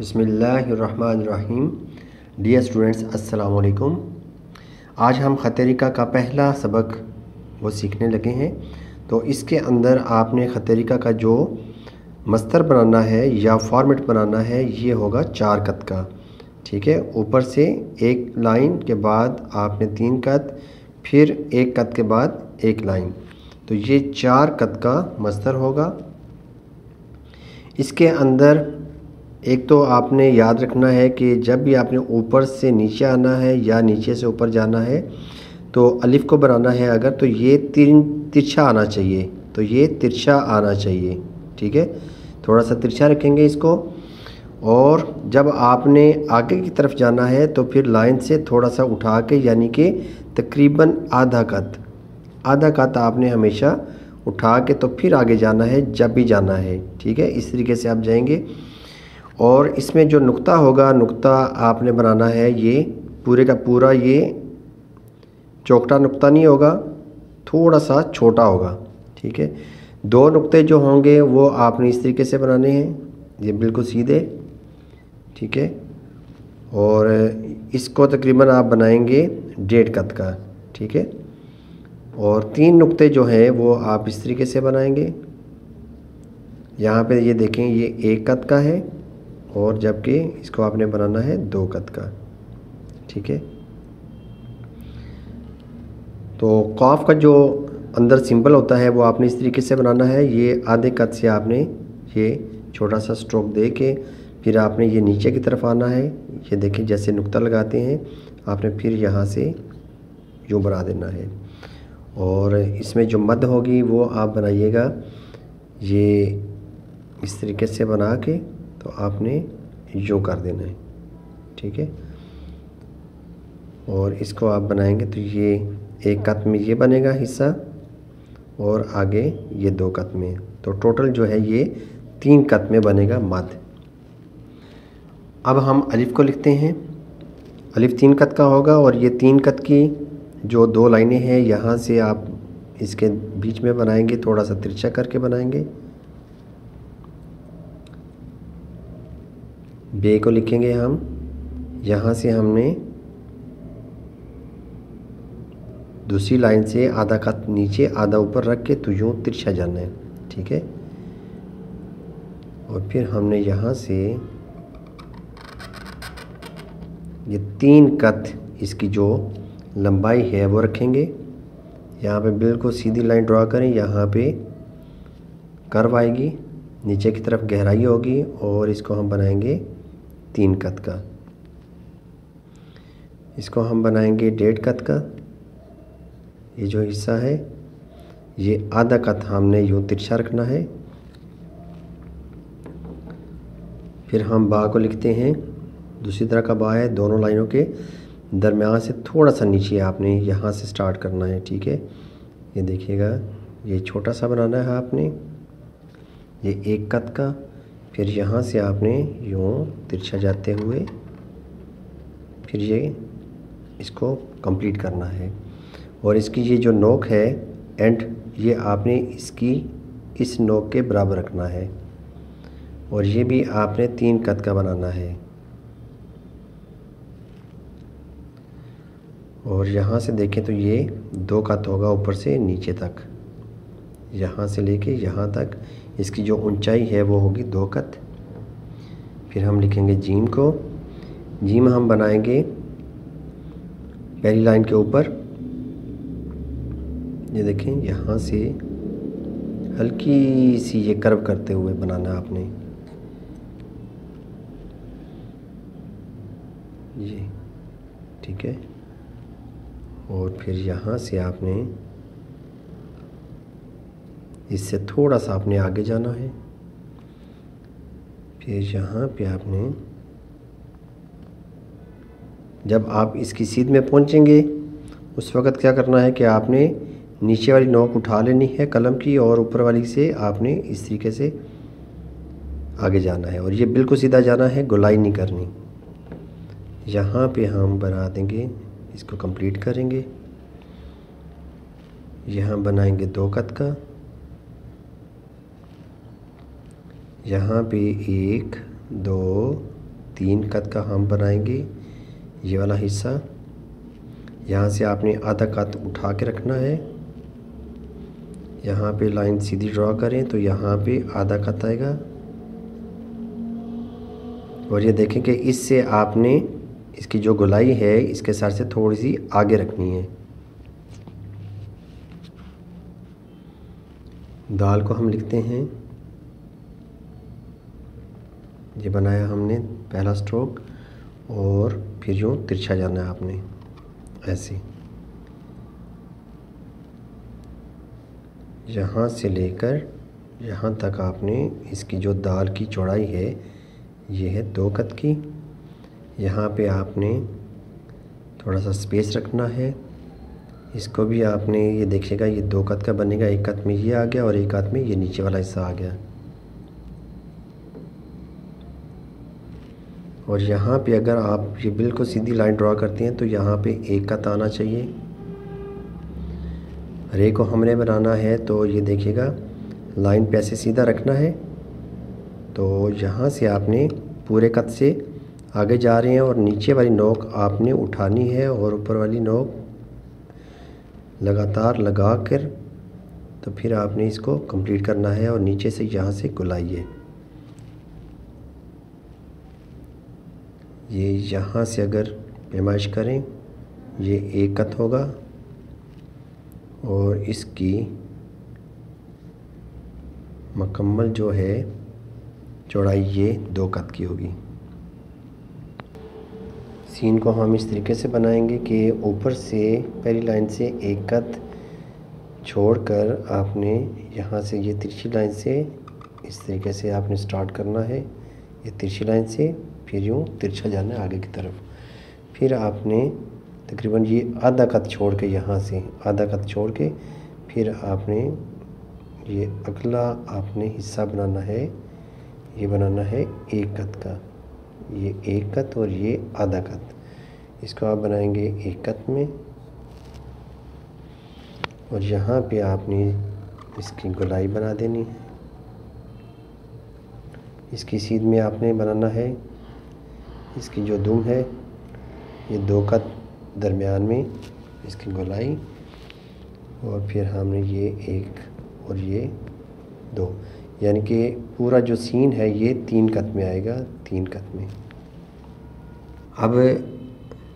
बिसमीम dear students अस्सलाम वालेकुम आज हम ख़तरिका का पहला सबक वो सीखने लगे हैं। तो इसके अंदर आपने ख़तरिका का जो मस्तर बनाना है या फॉर्मेट बनाना है, ये होगा चार कत का। ठीक है? ऊपर से एक लाइन के बाद आपने तीन कत फिर एक कत के बाद एक लाइन तो ये चार कत का मस्तर होगा। इसके अंदर एक तो आपने याद रखना है कि जब भी आपने ऊपर से नीचे आना है या नीचे से ऊपर जाना है तो अलिफ को बनाना है अगर तो ये तीन तिरछा आना चाहिए। तो ये तिरछा आना चाहिए, ठीक है? थोड़ा सा तिरछा रखेंगे इसको। और जब आपने आगे की तरफ़ जाना है तो फिर लाइन से थोड़ा सा उठा के, यानी कि तकरीबन आधा कत आधा कत आपने हमेशा उठा के तो फिर आगे जाना है, जब भी जाना है, ठीक है? इस तरीके से आप जाएँगे। और इसमें जो नुक्ता होगा, नुक्ता आपने बनाना है ये, पूरे का पूरा ये चौकटा नुक्ता नहीं होगा थोड़ा सा छोटा होगा, ठीक है? दो नुक्ते जो होंगे वो आपने इस तरीके से बनाने हैं, ये बिल्कुल सीधे, ठीक है? और इसको तकरीबन आप बनाएँगे डेढ़ कत का, ठीक है? और तीन नुक्ते जो हैं वो आप इस तरीके से बनाएँगे। यहाँ पे ये देखें, ये एक कत का है और जबकि इसको आपने बनाना है दो कत का। ठीक है? तो कॉफ का जो अंदर सिंबल होता है, वो आपने इस तरीके से बनाना है। ये आधे कत से आपने ये छोटा सा स्ट्रोक दे के फिर आपने ये नीचे की तरफ़ आना है। ये देखिए, जैसे नुक्ता लगाते हैं, आपने फिर यहाँ से यूँ बना देना है। और इसमें जो मद होगी, वो आप बनाइएगा। ये इस तरीके से बना के तो आपने यो कर देना है, ठीक है? और इसको आप बनाएँगे तो ये एक कत में ये बनेगा हिस्सा और आगे ये दो कत में। तो टोटल जो है ये तीन कत में बनेगा मध अब हम अलिफ को लिखते हैं। अलिफ तीन कत का होगा और ये तीन कत की जो दो लाइनें हैं, यहाँ से आप इसके बीच में बनाएँगे, थोड़ा सा तिरछा करके बनाएँगे। बे को लिखेंगे हम। यहाँ से हमने दूसरी लाइन से आधा का नीचे, आधा ऊपर रख के तो यूँ तिरछा जाना है, ठीक है? और फिर हमने यहाँ से ये तीन कत इसकी जो लंबाई है वो रखेंगे। यहाँ पे बिल्कुल सीधी लाइन ड्रा करें, यहाँ पे कर्व आएगी, नीचे की तरफ़ गहराई होगी और इसको हम बनाएँगे तीन कत का। इसको हम बनाएँगे डेढ़ कत का। ये जो हिस्सा है, ये आधा कत हमने यूँ तिरछा रखना है। फिर हम बा को लिखते हैं। दूसरी तरह का बा है, दोनों लाइनों के दरमियान से थोड़ा सा नीचे आपने यहाँ से स्टार्ट करना है, ठीक है? ये देखिएगा, ये छोटा सा बनाना है आपने। ये एक कत का। फिर यहाँ से आपने यूँ तिरछा जाते हुए फिर ये इसको कंप्लीट करना है। और इसकी ये जो नोक है एंड ये आपने इसकी इस नोक के बराबर रखना है। और ये भी आपने तीन कत का बनाना है। और यहाँ से देखें तो ये दो कत होगा ऊपर से नीचे तक। यहाँ से लेके यहाँ तक इसकी जो ऊंचाई है वो होगी दो कत। फिर हम लिखेंगे जीम को। जीम हम बनाएँगे पहली लाइन के ऊपर। ये देखें, यहाँ से हल्की सी ये कर्व करते हुए बनाना आपने। ये, ठीक है? और फिर यहाँ से आपने इससे थोड़ा सा आपने आगे जाना है। फिर यहाँ पे आपने जब आप इसकी सीध में पहुँचेंगे, उस वक़्त क्या करना है कि आपने नीचे वाली नोक उठा लेनी है कलम की और ऊपर वाली से आपने इस तरीके से आगे जाना है और ये बिल्कुल सीधा जाना है, गुलाई नहीं करनी। यहाँ पे हम बना देंगे, इसको कंप्लीट करेंगे। यहाँ बनाएँगे दो कत का। यहाँ पे एक, दो, तीन कत का हम बनाएँगे। ये वाला हिस्सा। यहाँ से आपने आधा कत उठा के रखना है। यहाँ पे लाइन सीधी ड्रॉ करें तो यहाँ पे आधा कत आएगा। और ये देखें कि इससे आपने इसकी जो गुलाई है, इसके सर से थोड़ी सी आगे रखनी है। दाल को हम लिखते हैं। ये बनाया हमने पहला स्ट्रोक और फिर यूँ तिरछा जाना है आपने, ऐसे। यहाँ से लेकर यहाँ तक आपने इसकी जो दाल की चौड़ाई है, ये है दो कत की। यहाँ पे आपने थोड़ा सा स्पेस रखना है। इसको भी आपने ये देखिएगा, ये दो कत का बनेगा, एक कत में ये आ गया और एक कत में ये नीचे वाला हिस्सा आ गया। और यहाँ पे अगर आप ये बिल्कुल सीधी लाइन ड्रा करते हैं तो यहाँ पे एक कत आना चाहिए। रे को हमने बनाना है तो ये देखिएगा, लाइन पे ऐसे सीधा रखना है। तो यहाँ से आपने पूरे कत से आगे जा रहे हैं और नीचे वाली नोक आपने उठानी है और ऊपर वाली नोक लगातार लगा कर तो फिर आपने इसको कंप्लीट करना है और नीचे से यहाँ से गुलाइए। ये यहाँ से अगर पैमाइश करें, ये एक कत होगा और इसकी मकम्मल जो है, चौड़ाई ये दो कत की होगी। सीन को हम इस तरीके से बनाएँगे कि ऊपर से पहली लाइन से एक कत छोड़कर आपने यहाँ से ये तिरछी लाइन से इस तरीके से आपने स्टार्ट करना है। ये तिरछी लाइन से फिर यूँ तिरछा जाना है आगे की तरफ़। फिर आपने तकरीबन ये आधा कत छोड़ के यहाँ से, आधा कत छोड़ के फिर आपने ये अगला आपने हिस्सा बनाना है, ये बनाना है एक कत का। ये एक कत और ये आधा कत इसको आप बनाएँगे एक कत में। और यहाँ पे आपने इसकी गुलाई बना देनी है। इसकी सीध में आपने बनाना है इसकी जो दुम है, ये दो कत दरमियान में इसकी गोलाई और फिर हमने ये एक और ये दो। यानी कि पूरा जो सीन है, ये तीन कत में आएगा, तीन कत में। अब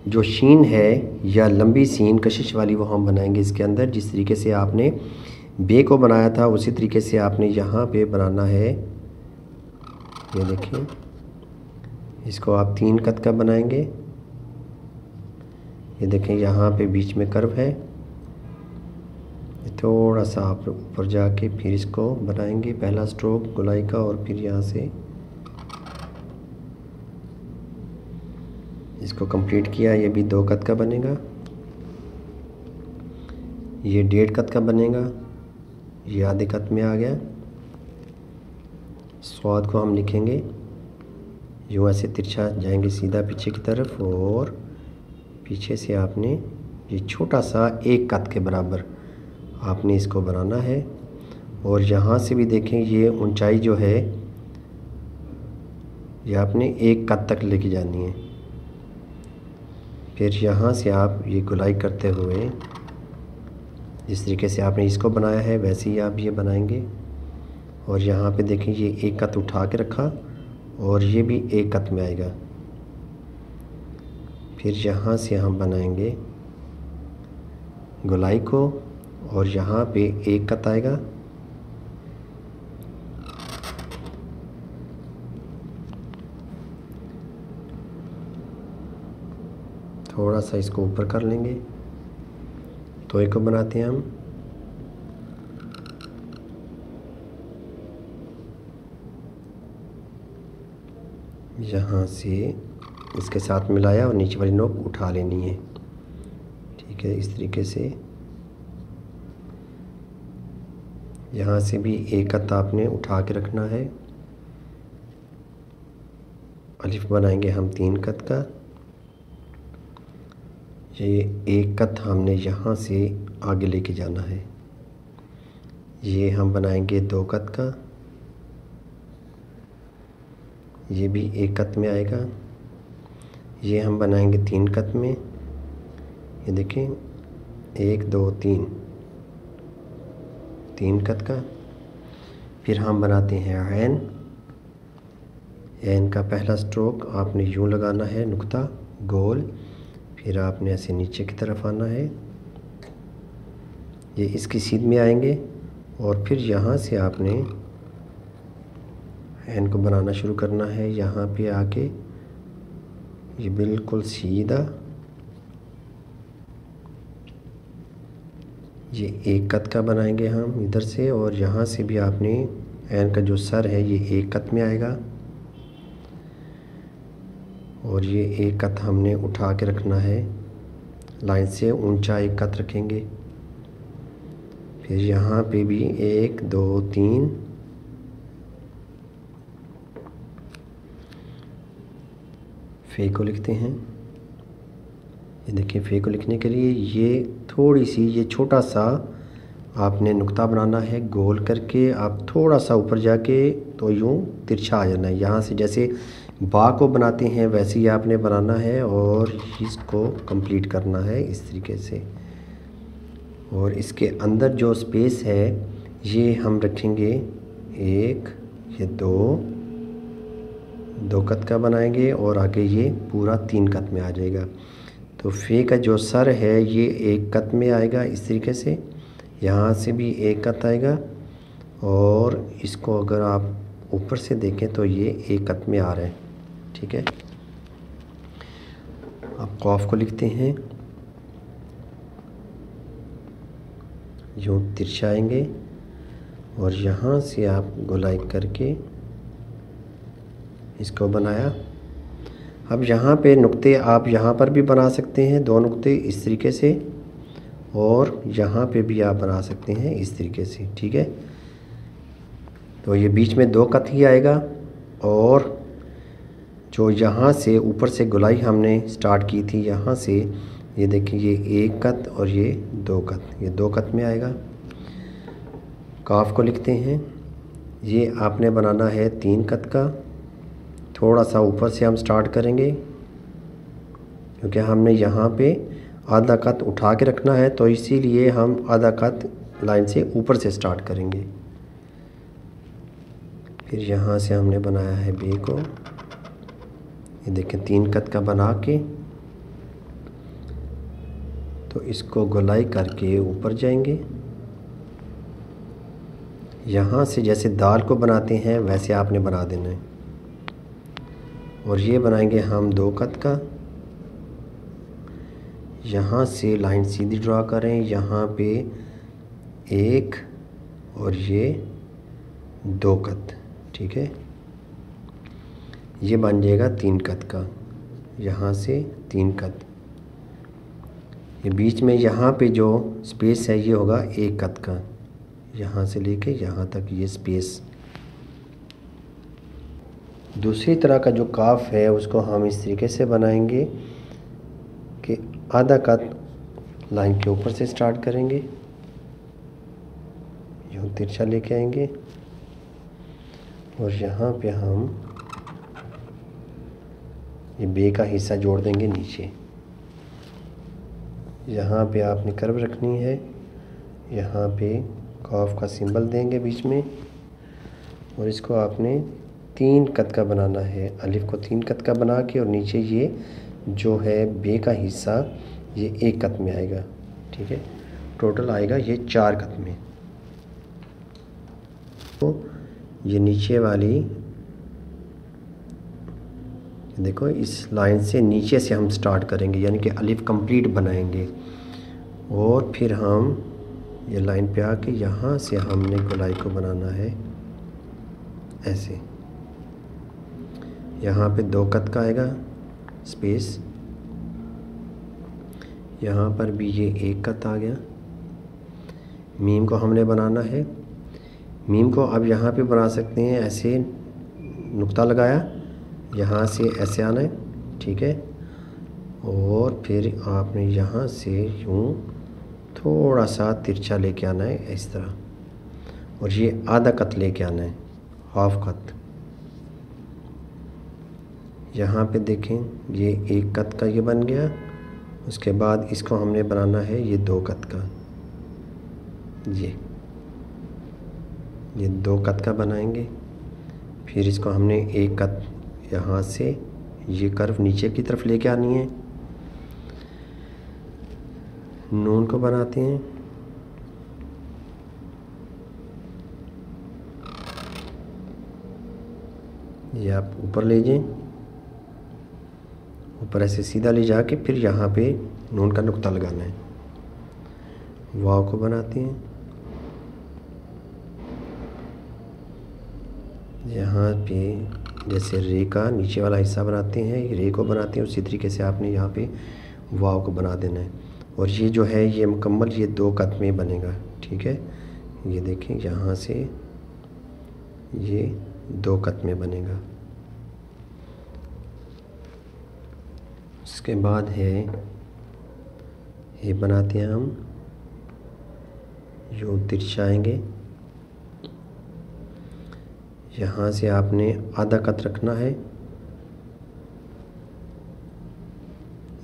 जो शीन है या लंबी सीन, कशिश वाली वो हम बनाएँगे इसके अंदर। जिस तरीके से आपने बे को बनाया था, उसी तरीके से आपने यहाँ पे बनाना है। ये देखें इसको आप तीन कत का बनाएँगे। ये देखें, यहाँ पे बीच में कर्व है। थोड़ा सा आप ऊपर जाके फिर इसको बनाएँगे, पहला स्ट्रोक गुलाई का और फिर यहाँ से। इसको कंप्लीट किया, ये भी दो कत का बनेगा। ये डेढ़ कत का बनेगा। ये आधे कत में आ गया। स्वाद को हम लिखेंगे। यूँ ऐसे तिरछा जाएँगे सीधा पीछे की तरफ़ और पीछे से आपने ये छोटा सा एक कत के बराबर आपने इसको बनाना है। और यहाँ से भी देखें, ये ऊंचाई जो है, ये आपने एक कत तक लेके जानी है। फिर यहाँ से आप ये गुलाई करते हुए, जिस तरीके से आपने इसको बनाया है, वैसे ही आप ये बनाएँगे। और यहाँ पे देखें, ये एक कत उठा के रखा। और ये भी एक कत में आएगा। फिर यहाँ से हम बनाएँगे गुलाई को और यहाँ पे एक कत आएगा। थोड़ा सा इसको ऊपर कर लेंगे। तो एक को बनाते हैं हम। यहाँ से इसके साथ मिलाया और नीचे वाली नोक उठा लेनी है। ठीक है, इस तरीके से। यहाँ से भी एक कत आपने उठा के रखना है। अलिफ बनाएँगे हम तीन कत का। ये एक कत हमने यहाँ से आगे लेके जाना है। ये हम बनाएँगे दो कत का। ये भी एक कत में आएगा। ये हम बनाएँगे तीन कत में। ये देखें, एक, दो, तीन। तीन कत का। फिर हम बनाते हैं एन एन का पहला स्ट्रोक आपने यूँ लगाना है, नुक्ता, गोल। फिर आपने ऐसे नीचे की तरफ़ आना है। ये इसकी सीध में आएँगे और फिर यहाँ से आपने एन को बनाना शुरू करना है। यहाँ पे आके ये बिल्कुल सीधा ये एक कत का बनाएँगे हम इधर से और यहाँ से भी आपने एन का जो सर है ये एक कत में आएगा। और ये एक कत हमने उठा के रखना है। लाइन से ऊँचा एक कत रखेंगे। फिर यहाँ पे भी एक, दो, तीन फे को लिखते हैं। ये देखिए, फे को लिखने के लिए ये थोड़ी सी, ये छोटा सा आपने नुक्ता बनाना है, गोल करके आप थोड़ा सा ऊपर जाके तो यूँ तिरछा आ जाना है। यहाँ से जैसे बा को बनाते हैं, वैसे ही आपने बनाना है और इसको कंप्लीट करना है इस तरीके से। और इसके अंदर जो स्पेस है, ये हम रखेंगे एक, ये दो दो कत का बनाएँगे और आगे ये पूरा तीन कत में आ जाएगा। तो फे का जो सर है, ये एक कत में आएगा इस तरीके से। यहाँ से भी एक कत आएगा और इसको अगर आप ऊपर से देखें तो ये एक कत में आ रहा है। ठीक है? अब कॉफ को लिखते हैं। यूँ तिरछाएँगे और यहाँ से आप गोलाई करके इसको बनाया। अब यहाँ पे नुक्ते आप यहाँ पर भी बना सकते हैं, दो नुक्ते इस तरीके से, और यहाँ पे भी आप बना सकते हैं इस तरीके से, ठीक है? तो ये बीच में दो कत ही आएगा, और जो यहाँ से ऊपर से गुलाई हमने स्टार्ट की थी, यहाँ से ये देखिए, ये एक कत और ये दो कत ये दो कत में आएगा। काफ को लिखते हैं, ये आपने बनाना है तीन कत का थोड़ा सा ऊपर से हम स्टार्ट करेंगे। क्योंकि हमने यहाँ पे आधा कत उठा के रखना है तो इसीलिए हम आधा कत लाइन से ऊपर से स्टार्ट करेंगे। फिर यहाँ से हमने बनाया है बे को। ये देखें, तीन कत का बना के। तो इसको गोलाई करके ऊपर जाएँगे। यहाँ से जैसे दाल को बनाते हैं, वैसे आपने बना देना है। और ये बनाएँगे हम दो कत का। यहाँ से लाइन सीधी ड्रा करें, यहाँ पे एक और ये दो कत ठीक है? ये बन जाएगा तीन कत का, यहाँ से तीन कत ये बीच में यहाँ पे जो स्पेस है, ये होगा एक कत का। यहाँ से लेके यहाँ तक ये स्पेस दूसरी तरह का जो काफ है, उसको हम इस तरीके से बनाएँगे कि आधा कत लाइन के ऊपर से स्टार्ट करेंगे। यूँ तिरछा लेके आएँगे। और यहाँ पे हम ये बे का हिस्सा जोड़ देंगे नीचे। यहाँ पे आपने कर्व रखनी है। यहाँ पे कॉफ का सिंबल देंगे बीच में। और इसको आपने तीन कत का बनाना है। अलिफ को तीन कत का बना के और नीचे ये जो है बे का हिस्सा, ये एक कत में आएगा। ठीक है? टोटल आएगा ये चार कत में। तो ये नीचे वाली, देखो इस लाइन से नीचे से हम स्टार्ट करेंगे, यानी कि अलिफ कंप्लीट बनाएँगे। और फिर हम ये लाइन पे आके यहाँ से हमने गुलाई को बनाना है। ऐसे। यहाँ पे दो कत का आएगा स्पेस यहाँ पर भी ये एक कत आ गया। मीम को हमने बनाना है। मीम को अब यहाँ पे बना सकते हैं, ऐसे नुक्ता लगाया। यहाँ से ऐसे आना है, ठीक है। और फिर आपने यहाँ से यूँ थोड़ा सा तिरछा लेके आना है, इस तरह। और ये आधा कत लेके आना है हाफ़ कत यहाँ पे देखें, ये एक कत का ये बन गया। उसके बाद इसको हमने बनाना है ये दो कत का। ये। ये दो कत का बनाएँगे। फिर इसको हमने एक कत यहाँ से ये कर्व नीचे की तरफ़ लेके आनी है। नून को बनाते हैं। ये आप ऊपर ले ऊपर ऐसे सीधा ले जाके फिर यहाँ पे नून का नुक्ता लगाना है। वाव को बनाते हैं। यहाँ पे जैसे रे का नीचे वाला हिस्सा बनाते हैं, रे को बनाते हैं, उसी तरीके से आपने यहाँ पे वाव को बना देना है। और ये जो है, ये मुकम्मल, ये दो कद में बनेगा, ठीक है? ये देखें, यहाँ से ये दो कत में बनेगा। उसके बाद है ये बनाते हैं हम। जो तिरछाएँगे। यहाँ से आपने आधा कत रखना है।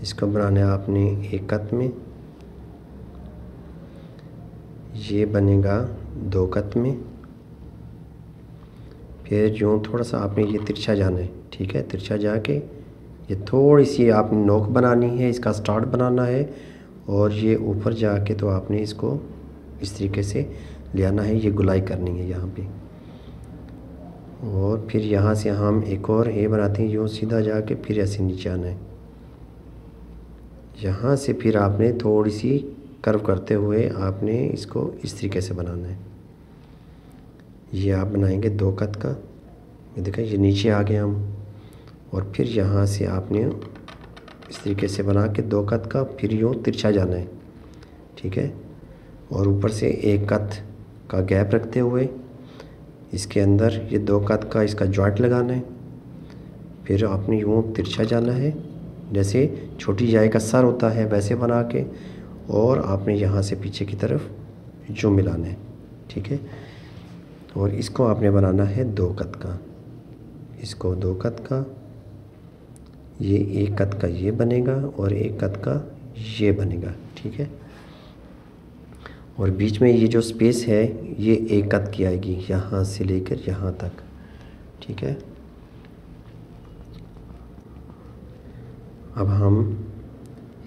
इसको बनाना है आपने एक कत में। ये बनेगा दो कत में। फिर जो थोड़ा सा आपने ये तिरछा जाना है, ठीक है? तिरछा जाके ये थोड़ी सी आपने नोक बनानी है, इसका स्टार्ट बनाना है और ये ऊपर जाके तो आपने इसको इस तरीके से ले आना है, ये गुलाई करनी है यहाँ पे। और फिर यहाँ से हम एक और ए बनाते हैं यूँ सीधा जाके फिर ऐसे नीचे आना है। यहाँ से फिर आपने थोड़ी सी कर्व करते हुए आपने इसको इस तरीके से बनाना है। ये आप बनाएँगे दो कत का। ये देखें ये नीचे आ गए हम। और फिर यहाँ से आपने इस तरीके से बना के दो कत का फिर यूँ तिरछा जाना है। ठीक है? और ऊपर से एक कत का गैप रखते हुए इसके अंदर ये दो कत का इसका जॉइंट लगाना है। फिर आपने यूँ तिरछा जाना है। जैसे छोटी जाए का सर होता है वैसे बना के और आपने यहाँ से पीछे की तरफ़ जो मिलाना है। ठीक है? और इसको आपने बनाना है दो कत का। इसको दो कत का ये एक कत का ये बनेगा और एक कत का ये बनेगा, ठीक है? और बीच में ये जो स्पेस है, ये एक कत की आएगी, यहाँ से लेकर यहाँ तक, ठीक है? अब हम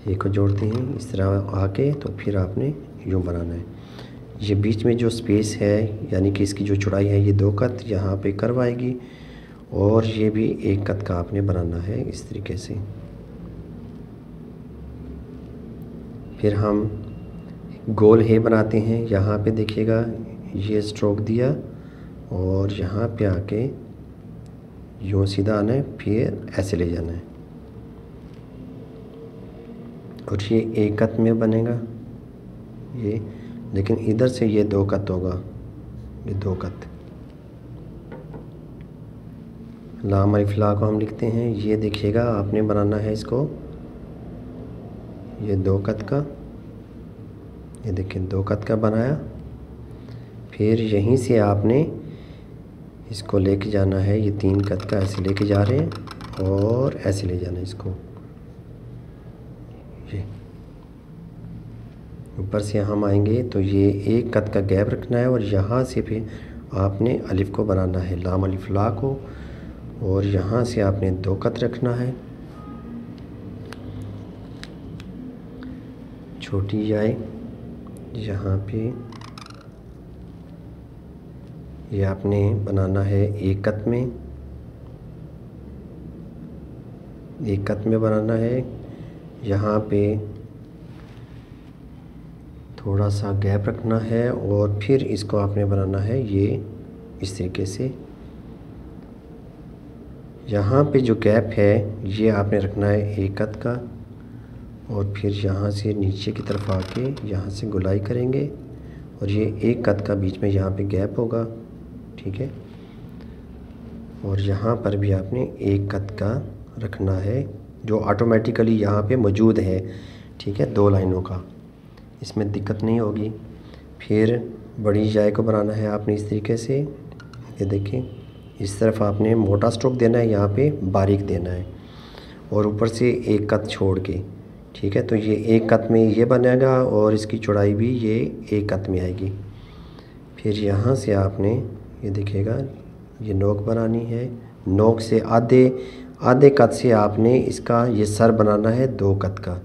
एक को जोड़ते हैं, इस तरह आके तो फिर आपने यूँ बनाना है। ये बीच में जो स्पेस है, यानी कि इसकी जो चौड़ाई है, ये दो कत यहाँ पे करवाएगी और ये भी एक कत का आपने बनाना है इस तरीके से। फिर हम गोल है बनाते हैं। यहाँ पे देखिएगा, ये स्ट्रोक दिया और यहाँ पे आके यूँ सीधा आना है, फिर ऐसे ले जाना है। और ये एक कत में बनेगा। ये, लेकिन इधर से ये दो कत होगा। ये दो कत लाम अलिफ्ला को हम लिखते हैं। ये देखिएगा, आपने बनाना है इसको। ये दो कत का। ये देखिए, दो कत का बनाया। फिर यहीं से आपने इसको लेके जाना है। ये तीन कत का ऐसे लेके जा रहे हैं और ऐसे ले जाना है इसको। ये। ऊपर से हम आएँगे तो ये एक कत का गैप रखना है और यहाँ से फिर आपने अलिफ को बनाना है। लाम अलिफ्ला को और यहाँ से आपने दो कत रखना है। छोटी जाए यहाँ पे। ये आपने बनाना है एक कत में। एक कत में बनाना है। यहाँ पे थोड़ा सा गैप रखना है और फिर इसको आपने बनाना है ये इस तरीके से। यहाँ पे जो गैप है, ये आपने रखना है एक कत का और फिर यहाँ से नीचे की तरफ़ आके यहाँ से गुलाई करेंगे और ये एक कत का बीच में यहाँ पे गैप होगा, ठीक है? और यहाँ पर भी आपने एक कत का रखना है जो ऑटोमेटिकली यहाँ पे मौजूद है, ठीक है? दो लाइनों का। इसमें दिक्कत नहीं होगी। फिर बड़ी जाय को बनाना है आपने इस तरीके से। ये देखें इस तरफ़ आपने मोटा स्ट्रोक देना है, यहाँ पे बारीक देना है और ऊपर से एक कत छोड़ के, ठीक है? तो ये एक कत में ये बनेगा और इसकी चौड़ाई भी ये एक कत में आएगी। फिर यहाँ से आपने, ये देखिएगा, ये नोक बनानी है। नोक से आधे आधे कत से आपने इसका ये सर बनाना है दो कत का,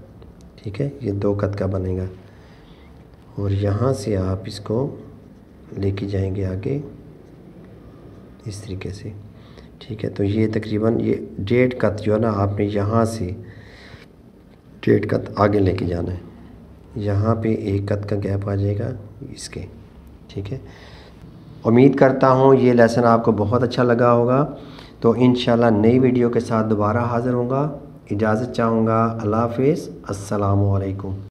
ठीक है? ये दो कत का बनेगा। और यहाँ से आप इसको लेके जाएँगे आगे। इस तरीके से। ठीक है तो ये तकरीबन ये डेढ़ कत जो है ना, आपने यहाँ से डेढ़ कत आगे लेके जाना है। यहाँ पे एक कत का गैप आ जाएगा इसके। ठीक है? उम्मीद करता हूँ ये लेसन आपको बहुत अच्छा लगा होगा। तो इन नई वीडियो के साथ दोबारा हाज़िर होंगे इजाज़त चाहूँगा। अल्लाह हाफिज़। वालेकुम